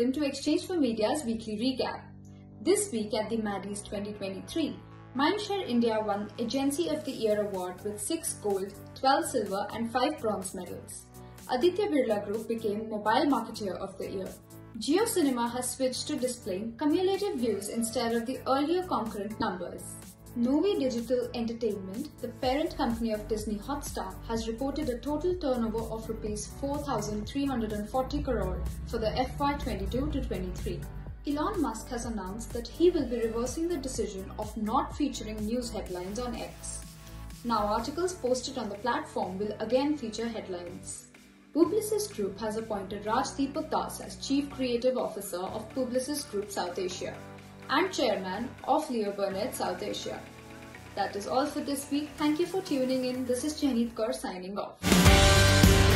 welcome to exchange4media's weekly recap. This week at the Maddies 2023, Mindshare India won Agency of the Year award with 6 gold, 12 silver and 5 bronze medals. Aditya Birla Group became Mobile Marketeer of the Year. Jio Cinema has switched to displaying cumulative views instead of the earlier concurrent numbers. Novi Digital Entertainment, the parent company of Disney Hotstar, has reported a total turnover of rupees 4,340 crore for the FY22 to 23. Elon Musk has announced that he will be reversing the decision of not featuring news headlines on X. Now articles posted on the platform will again feature headlines. Publicis Groupe has appointed Rajdeepak Das as Chief Creative Officer of Publicis Groupe South Asia and Chairman of Leo Burnett South Asia. That is all for this week. Thank you for tuning in. This is Janeet Kaur signing off.